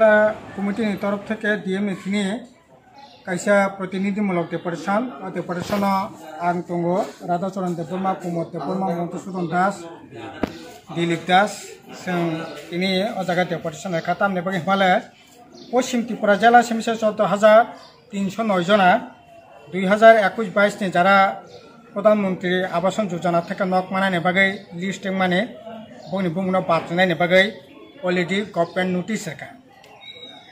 জেলা কমিটির তরফ থেকে ডিএমএস নিয়ে কাইসা প্রতিনিধিমূলক ডেপুটেশন ডেপুটেশন আং দङ রাধাচরণ দেববর্মা, কুমদ দেববর্মা মধুসূদন দাস, দিলীপ দাস जों ইনি অজাগা ডেপুটেশন তামনে বাকি হিমালয়, পশ্চিম ত্রিপুরা জেলা সেমিশে চোদ্দ হাজার তিনশো নয় জনা, দুই হাজার একুশ বাইশ নিয়ে যারা প্রধানমন্ত্রী আবাসন যোজনা থেকে নক মানায় নেবাগে লিস্ট মানে বংনি বাদ বাতনায় নেবাগে অলরেডি গভর্নমেন্ট নোটিশ রেখা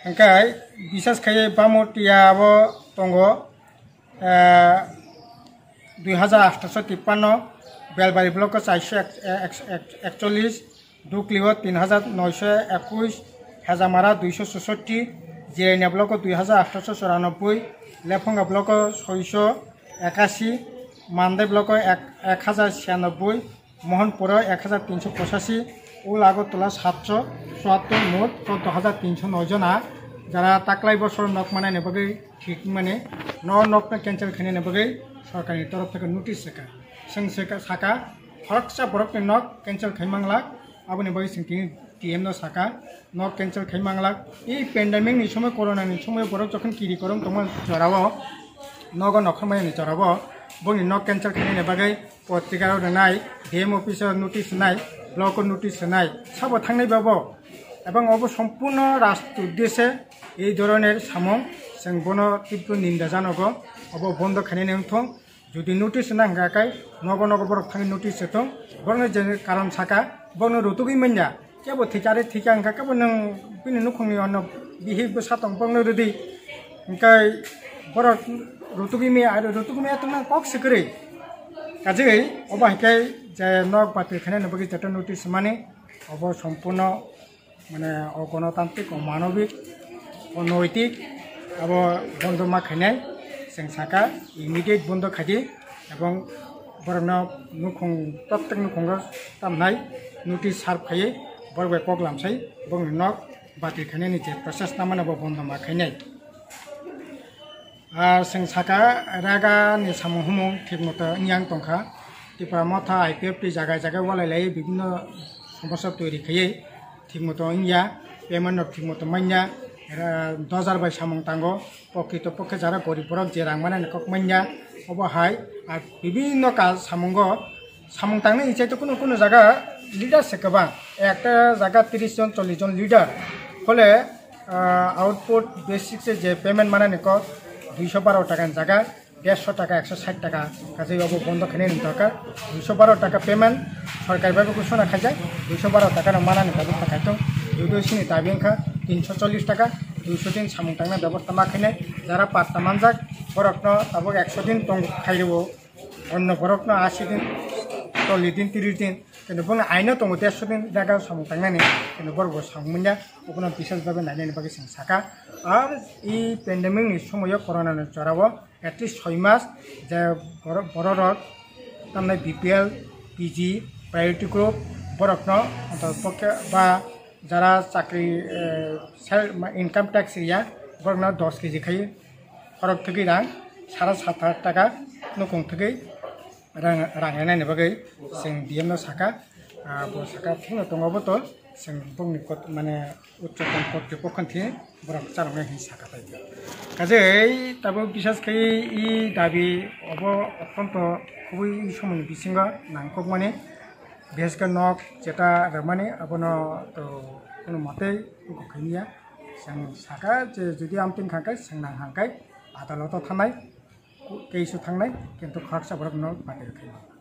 रेखा ओंखाय बिसास खायै बामटियाबो दङ দুই হাজার আটশো তিপ্পান্ন বেলবাড়ি ব্লক চারশো একচল্লিশ দুকলিও তিন হাজার নয়শো একুশ হেজামারা দুইশো চৌষট্টি জিরাইনা ব্লক দুই হাজার আটশো চৌরানব্বই লেফঙ্গা ব্লক ছয়শো একাশি মান্দাই ব্লক এক এক হাজার ছিয়ানব্বই মোহনপুর এক হাজার তিনশো পঁচাশি ওল আগরতলা সাতশো চুয়াত্তর মোট চোদ্দ হাজার তিনশো নয়জন আর যারা তাকলাই বছর নক মানে নেবগে ঠিক মানে ন নক ক্যান্সেল খেনে নেবগে সরকারি তরফ থেকে নোটিশ শেখা। সং শেখা, শাখা, ফরকসা বরফ নক ক্যান্সেল খাই মাংলা। আবু নেবগে সিং তিনি টিএম ন শাখা নক ক্যান্সেল খাই মাংলা। এই প্যান্ডামিক সময় করোনা সময় বরফ যখন কিরি করম তোমার জড়াব, নগ নখর মানে জড়াব। বঙ্গি নক কেঞ্চার খেলে নেবা পত্রিকার নাই ডিএম অফিসর নোটিশ নাই ব্লকর নোটিশ নাই সব থাকলেই পাব এবং অব সম্পূর্ণ রাষ্ট্র উদ্দেশ্যে এই ধরনের সামং সেবন তীব্র নিন্দা জানক অব বন্ধ খানি নেথং যদি নোটিশ না হাঙ্গাকাই নগ নগর থাকি নোটিশ হতং বরং যে কারণ থাকা বরং রতুগি মেনা কেবল ঠিক ঠিকা ঠিক আঙ্কা নং বি নুখনি অন্য বিহিব সাতং বরং রুদি ইংকাই বড় rotugi me aro rotugi me atuna kok sekre কাজেই অবা শিকাই যে নক বা পেখানে নবগি জাতীয় নৈতিক সমানে অব সম্পূর্ণ মানে অগণতান্ত্রিক অমানবিক অনৈতিক আব বন্ধ মা খাইনাই जों साका इमिडियेट बन्द खादि एबं बरनाव नुखं प्रत्येक नुखंग तामनाय नुटि सार्फ खायो बरबाय पग लामसाय बं नक बाति खानायनि जे प्रसेस नामानाबो बन्द मा खायनाय সেনসাকা রাগা নেশা মহম ঠিক মতো young টংখা তিপা Motha I P F T জায়গায় জায়গায় ওলাইলাই বিভিন্ন সমস্যা তৈরি খেয়ে ঠিক মতো ইয়া পেমেন্ট ঠিক মতো মান্যা দজার বাই সামং টাঙ্গ প্রকৃত পক্ষে যারা গরিবরক যে রাং মানে মান্যা অবহাই আর বিভিন্ন কাজ সামঙ্গ সামং টাঙ্গে ইচ্ছাই তো কোনো কোনো জায়গা লিডার শেখবা একটা জায়গা তিরিশ জন চল্লিশ জন লিডার ফলে আউটপুট বেসিক যে পেমেন্ট মানে নিকট দুইশো বারো টাকার জায়গায় দেড়শো টাকা, একশো ষাট টাকা। কাজে নিতে দরকার। দুইশো বারো টাকা পেমেন্ট সরকারিভাবে ঘোষণা খাই যায়। দুইশো বারো টাকার মানানি ব্যবস্থা খাইতো দুটোসিনি তাবিংখা তিনশো চল্লিশ টাকা। দুইশো দিন সামুং টাইমের ব্যবস্থা মাখিনে যারা পাঁচটা মান যাক বরকন তারপর একশো দিন টং খাই দেব অন্য বরকন আশি দিন, চল্লিশ দিন, তিরিশ দিন কেনেকুৱা আইনত অমতীয়াচনী তাই চমতাং নাই কেনেকুৱা চামুনীয়া আপোনাৰ বিশেষভাৱে নাই এনেকুৱাকে চিন চাকা আৰু এই পেণ্ডেমিক সময় কৰোণা নজৰাব এটলিষ্ট ছয় মাছ যে বৰত তাৰমানে B P L P G priority group বৰত্ন বা যাৰা চাকৰি ইনকাম টেক্স এৰিয়া বৰত দহ কেজি খাই সৰহ থাকি ৰাং চাৰে সাত হাজাৰ টকা নকম থাকি rang rang ene ne bagai seng diem no saka bo saka kelo tong abo tol seng bong ni kot mane utso tong kot ke pokon ti bora kacaro saka tai kaze ei tabo kisas kai i dabi obo opon to kubu i somo ni bisinga nang kok mane nok ceta ramane abo no to kono mate kuko kenia seng saka je jadi amping kangkai seng nang kangkai atau lo to केसआव थांनाय खिन्थु खरसा बरक न बादेर खायो